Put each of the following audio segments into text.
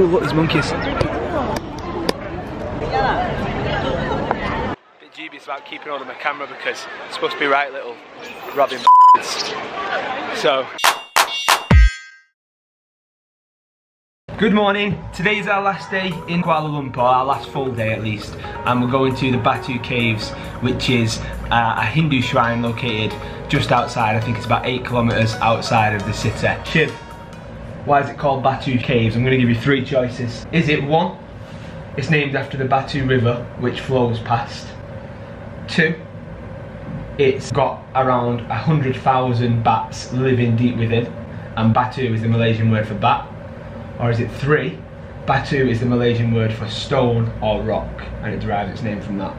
Ooh, look, there's monkeys. Bit dubious about keeping hold of my camera because it's supposed to be right little robbing So. Good morning, today is our last day in Kuala Lumpur, our last full day at least, and we're going to the Batu Caves, which is uh, a Hindu shrine located just outside, I think it's about 8 kilometres outside of the city. Shiv, why is it called Batu Caves? I'm going to give you three choices. Is it one, it's named after the Batu River, which flows past. Two, it's got around 100,000 bats living deep within, and Batu is the Malaysian word for bat. Or is it three? Batu is the Malaysian word for stone or rock, and it derives its name from that.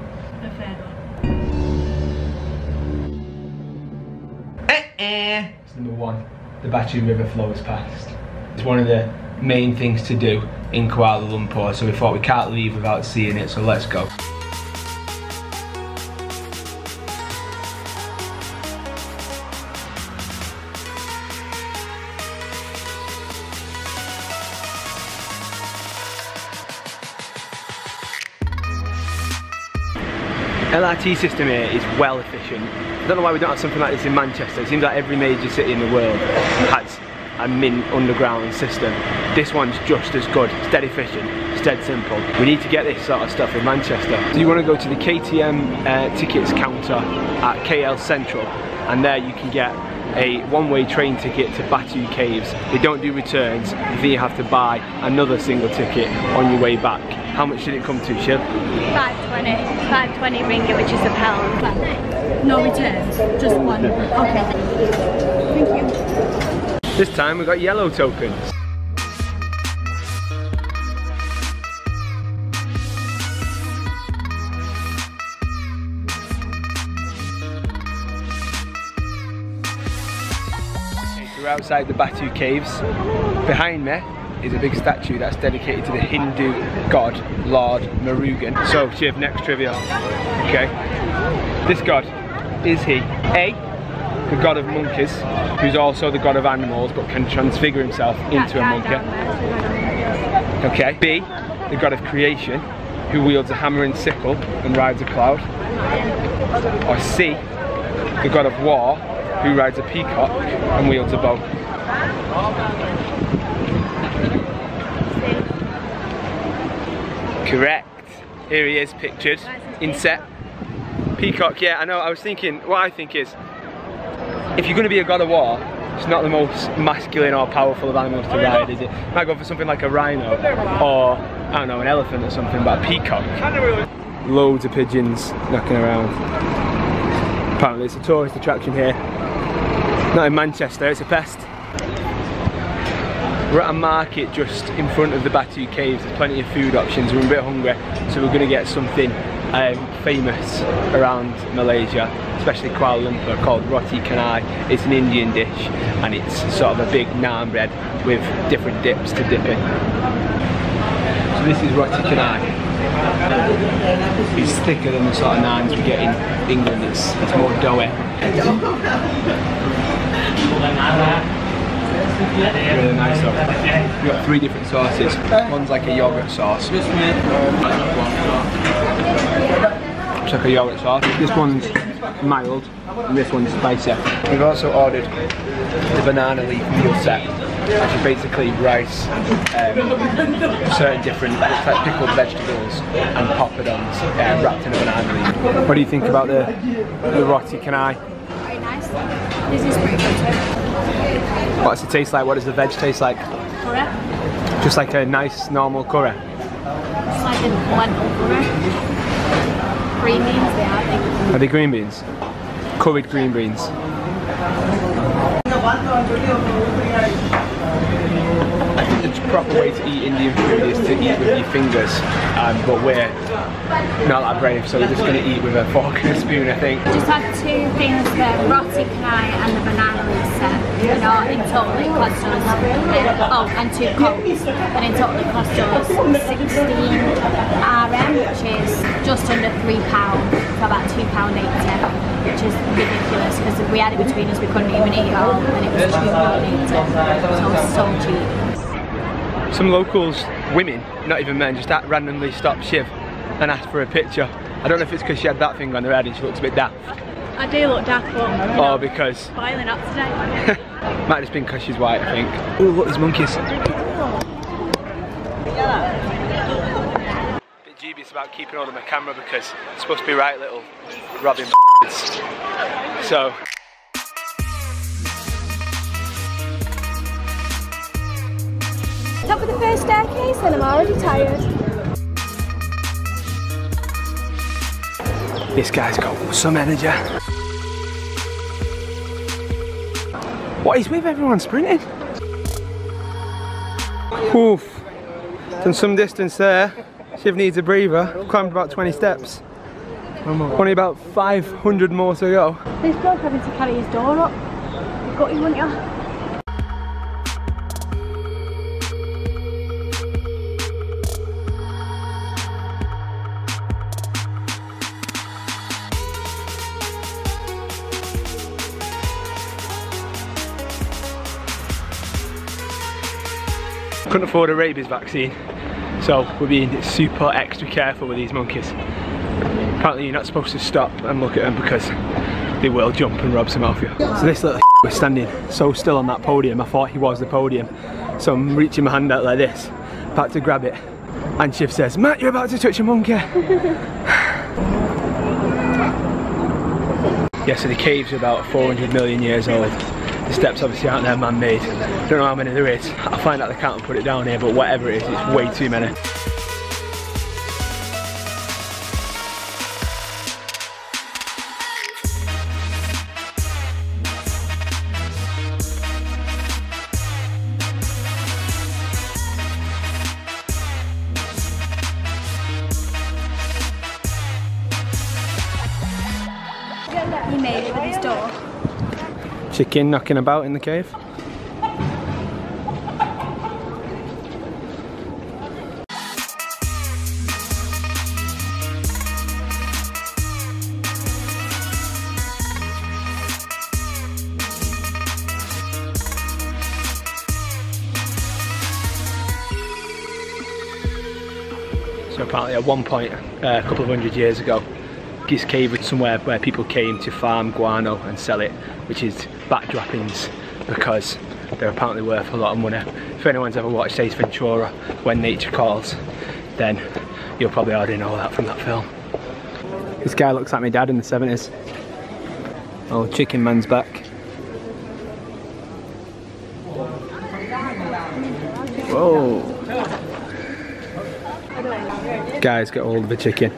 Eh eh. It's number one. The Batu River flows past. It's one of the main things to do in Kuala Lumpur, so we thought we can't leave without seeing it, so let's go. LRT system here is well efficient. I don't know why we don't have something like this in Manchester. It seems like every major city in the world has a mint underground system. This one's just as good. It's dead efficient. It's dead simple. We need to get this sort of stuff in Manchester. So you want to go to the KTM uh, tickets counter at KL Central and there you can get a one-way train ticket to Batu Caves. They don't do returns, then you have to buy another single ticket on your way back. How much did it come to, Shiv? 520. 520 ringgit, which is a pound. No returns, just one. Okay. Thank you. This time we got yellow tokens. We're outside the Batu Caves. Behind me is a big statue that's dedicated to the Hindu god Lord Murugan. So, Shiv, next trivia. Okay. This god, is he A, the god of monkeys, who's also the god of animals but can transfigure himself into a monkey? Okay. B, the god of creation, who wields a hammer and sickle and rides a cloud? Or C, the god of war, who rides a peacock and wields a bow? Correct. Here he is pictured, in set. Peacock, yeah, I know, I was thinking, what I think is, if you're going to be a god of war, it's not the most masculine or powerful of animals to ride, is it? Might go for something like a rhino, or, I don't know, an elephant or something, but a peacock. Loads of pigeons knocking around. Apparently it's a tourist attraction here. Not in Manchester, it's a pest. We're at a market just in front of the Batu Caves. There's plenty of food options. We're a bit hungry, so we're going to get something um, famous around Malaysia, especially Kuala Lumpur, called roti canai. It's an Indian dish, and it's sort of a big naan bread with different dips to dip in. So this is roti canai. It's thicker than the sort of naans we get in England. It's, it's more doughy. Really nice though. We've got three different sauces. One's like a yogurt sauce. It's like a yogurt sauce. This one's mild and this one's spicy. We've also ordered the banana leaf meal set which is basically rice, um, certain different like pickled vegetables and poppadoms uh, wrapped in a banana leaf. What do you think about the, the roti canai? Very nice. This is pretty good. What's it taste like? What does the veg taste like? Curry. Just like a nice normal curry. It's like a lentil curry. Green beans they are, think. Are they green beans? Curried green beans. Proper way to eat Indian food is to eat with your fingers, um, but we're not that brave, so we're just going to eat with a fork and a spoon, I think. We just had two things, the roti canai and the banana know, in total it cost us, uh, oh, and two cokes. And in total it cost us 16 RM, which is just under £3 for about £2.80, which is ridiculous because if we had it between us, we couldn't even eat it all, and it was £2.80. So it was so cheap. Some locals women, not even men, just randomly stop Shiv and ask for a picture. I don't know if it's because she had that thing on her head and she looks a bit daft. I do look daft, but you Or know, because, smiling up today. might have just been because she's white, I think. Oh, look, these monkeys. Bit dubious about keeping hold of my camera because it's supposed to be right little robbing So, Top of the first staircase and I'm already tired. this guy's got some energy. What is with everyone sprinting? Oof. Done some distance there. Shiv needs a breather. Climbed about 20 steps. Only about 500 more to go. This bloke having to carry his door up. You got you, wouldn't you? Couldn't afford a rabies vaccine, so we're being super extra careful with these monkeys. Apparently you're not supposed to stop and look at them because they will jump and rob some off you. So this little was standing so still on that podium, I thought he was the podium. So I'm reaching my hand out like this, about to grab it. And Shiv says, Mac, you're about to touch a monkey. yeah, so the cave's are about 400 million years old. The steps obviously aren't there man-made. Don't know how many there is. I'll find out the count and put it down here, but whatever it is, it's way too many. He made it with his door. Chicken knocking about in the cave. So apparently at one point, uh, a couple of hundred years ago, this cave was somewhere where people came to farm guano and sell it, which is backdrappings because they're apparently worth a lot of money. If anyone's ever watched Ace Ventura, When Nature Calls, then you'll probably already know that from that film. This guy looks like my dad in the 70s. Oh, Chicken Man's back. Whoa. Guys, get hold of the chicken.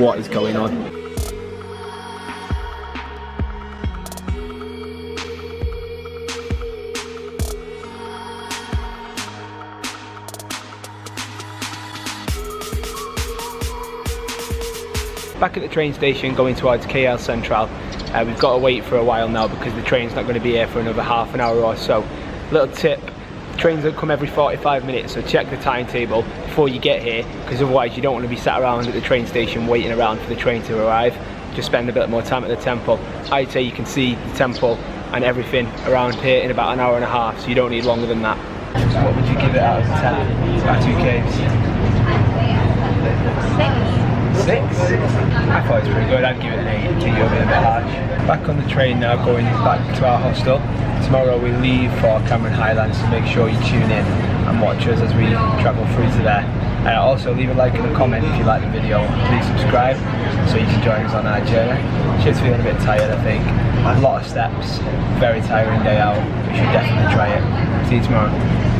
What is going on? Back at the train station going towards KL Central. Uh, we've got to wait for a while now because the train's not going to be here for another half an hour or so. Little tip, trains don't come every 45 minutes so check the timetable before you get here because otherwise you don't want to be sat around at the train station waiting around for the train to arrive just spend a bit more time at the temple I'd say you can see the temple and everything around here in about an hour and a half so you don't need longer than that so what would you give it out of 10? Batu Caves? Six? I thought it was pretty good, I'd give it an 8 to you a bit harsh. Back on the train now, going back to our hostel. Tomorrow we leave for Cameron Highlands, so make sure you tune in and watch us as we travel through to there. Uh, also leave a like and a comment if you like the video. Please subscribe so you can join us on our journey. Shiv's feeling a bit tired I think. A lot of steps, very tiring day out. We should definitely try it. See you tomorrow.